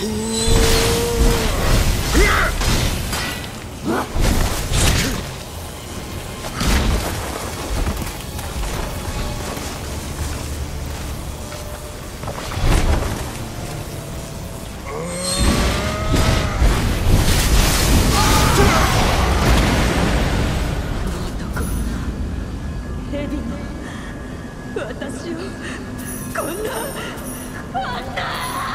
Ooh. 啊混蛋